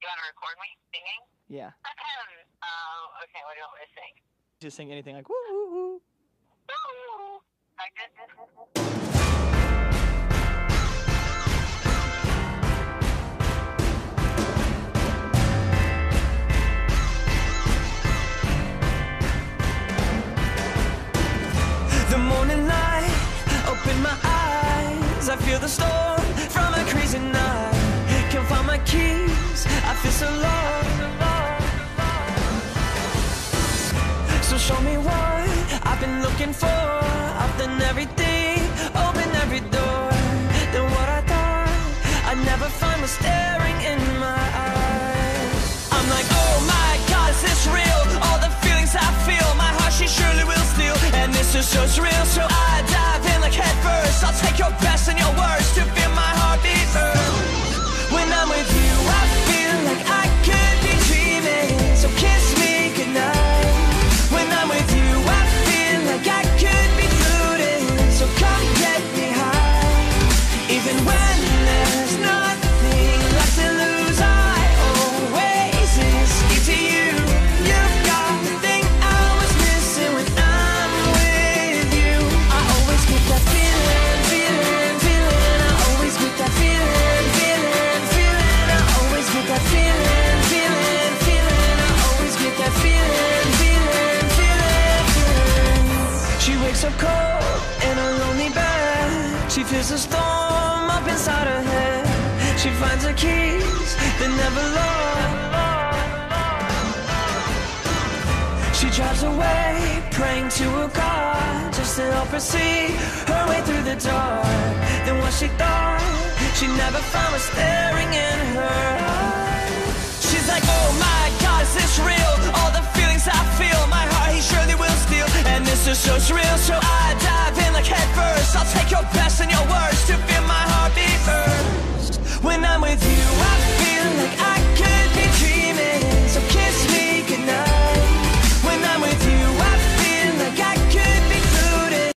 You want to record me singing? Yeah. um, okay, what do you want me to sing? Just sing anything like woo woo woo. Woo! Like this? The morning light, open my eyes. I feel the storm from a crazy night. Can't find my keys, I feel so lost. So show me what I've been looking for. I've done everything, opened every door. Then what I thought I'd never find was staring in my eyes. I'm like, oh my god, is this real? All the feelings I feel, my heart she surely will steal. And this is so surreal, She feels a storm up inside her head. She finds her keys, they never lost. She drives away, praying to a God just to help her see her way through the dark. Then what she thought she never found was staring in her eyes. She's like, oh my God, is this real? All the feelings I feel, my heart he surely will steal. And this is so surreal, so